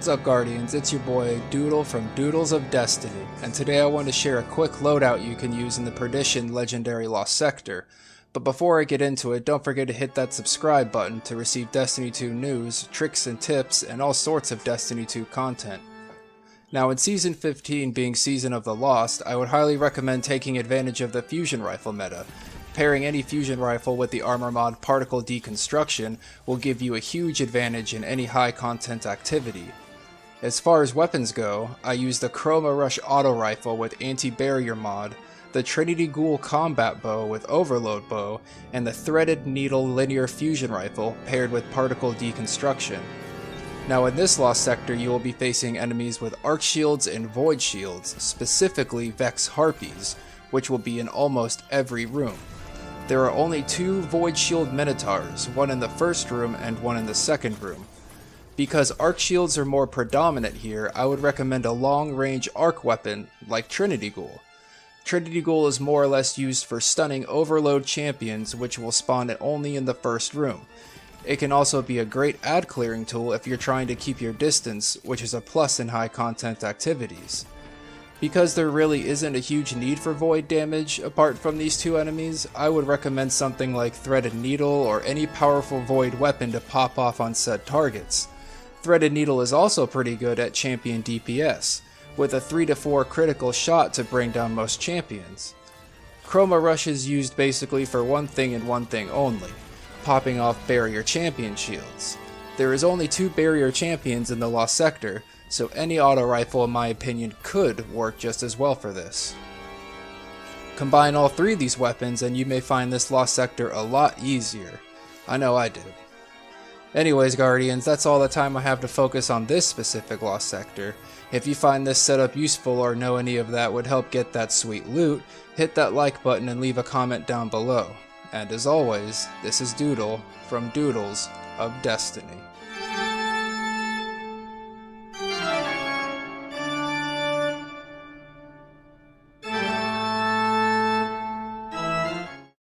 What's up Guardians, it's your boy Doodle from Doodles of Destiny, and today I want to share a quick loadout you can use in the Perdition Legendary Lost Sector. But before I get into it, don't forget to hit that subscribe button to receive Destiny 2 news, tricks and tips, and all sorts of Destiny 2 content. Now in Season 15 being Season of the Lost, I would highly recommend taking advantage of the fusion rifle meta, Pairing any fusion rifle with the armor mod Particle Deconstruction will give you a huge advantage in any high content activity. As far as weapons go, I use the Chroma Rush Auto Rifle with Anti-Barrier mod, the Trinity Ghoul Combat Bow with Overload Bow, and the Threaded Needle Linear Fusion Rifle paired with Particle Deconstruction. Now in this Lost Sector you will be facing enemies with Arc Shields and Void Shields, specifically Vex Harpies, which will be in almost every room. There are only two Void Shield Minotaurs, one in the first room and one in the second room. Because arc shields are more predominant here, I would recommend a long-range arc weapon like Trinity Ghoul. Trinity Ghoul is more or less used for stunning overload champions which will spawn it only in the first room. It can also be a great ad clearing tool if you're trying to keep your distance, which is a plus in high content activities. Because there really isn't a huge need for void damage apart from these two enemies, I would recommend something like Threaded Needle or any powerful void weapon to pop off on said targets. Threaded Needle is also pretty good at champion DPS, with a 3 to 4 critical shot to bring down most champions. Chroma Rush is used basically for one thing and one thing only, popping off barrier champion shields. There is only two barrier champions in the Lost Sector, so any auto rifle in my opinion could work just as well for this. Combine all three of these weapons and you may find this Lost Sector a lot easier. I know I did. Anyways Guardians, that's all the time I have to focus on this specific Lost Sector. If you find this setup useful or know any of that would help get that sweet loot, hit that like button and leave a comment down below. And as always, this is Doodle from Doodles of Destiny.